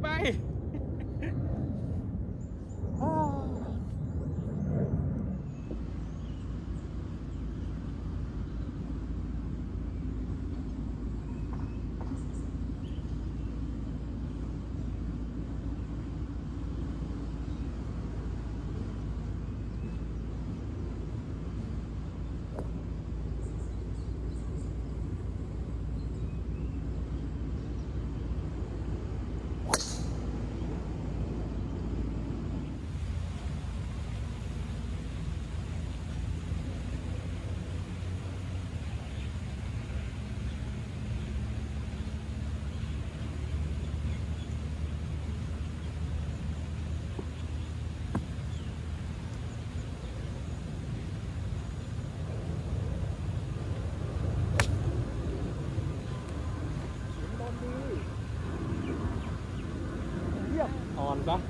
vai! anda.